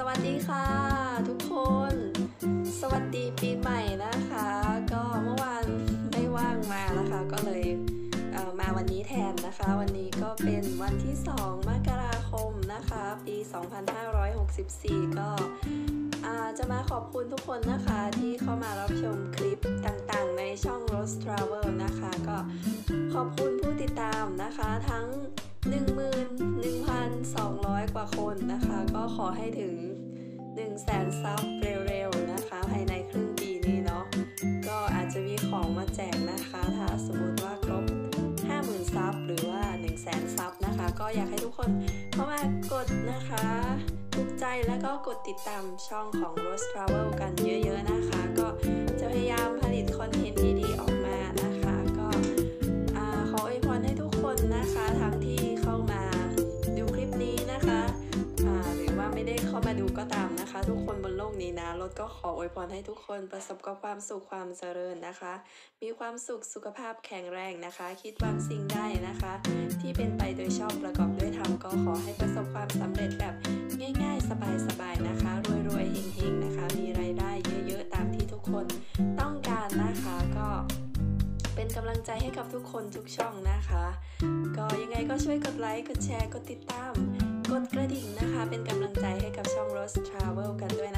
สวัสดีค่ะ ทุกคน สวัสดีปีใหม่นะคะ ก็เมื่อวานไม่ว่างมานะคะ ก็เลยเมาวันนี้แทนนะคะ วันนี้ก็เป็นวันที่ 2 มกราคมนะคะ ปี 2564 ก็จะมาขอบคุณทุกคนนะคะที่เข้ามารับชมคลิปต่างๆ ในช่อง Rose Travel นะคะ ก็ขอบคุณผู้ติดตามนะคะทั้ง นะคะ ก็ขอให้ถึง1 0 0 0 0แสนซับเร็วๆนะคะภายในครึ่งปีนี้เนาะก็อาจจะมีของมาแจกนะคะ ถ้าสมมติว่าครบ 50,000ซับหรือว่า 1 0 0 0 0แสนซับนะคะ ก็อยากให้ทุกคนเข้ามากดนะคะถูกใจแล้วก็กดติดตามช่องของ Rose Travel กัน เข้ามาดูก็ตามนะคะ ทุกคนบนโลกนี้นะรถก็ขออวยพรให้ทุกคนประสบกับความสุขความเจริญนะคะ มีความสุขสุขภาพแข็งแรงนะคะ คิดวังสิ่งได้นะคะ ที่เป็นไปโดยชอบประกอบด้วยธรรมก็ขอให้ประสบความสำเร็จแบบง่ายๆ สบายๆนะคะ รวยๆเฮงๆนะคะ มีไรายได้เยอะๆตามที่ทุกคนต้องการนะคะก็เป็นกำลังใจให้กับทุกคนทุกช่องนะคะ ก็ยังไงก็ช่วยกดไลค์ กดแชร์ กดติดตาม กดกระดิ่งนะคะ เป็นกำลังใจให้กับช่อง Rose Travel กันด้วยนะคะสวัสดีปีใหม่ค่ะสวัสดีค่ะ